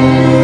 Amen.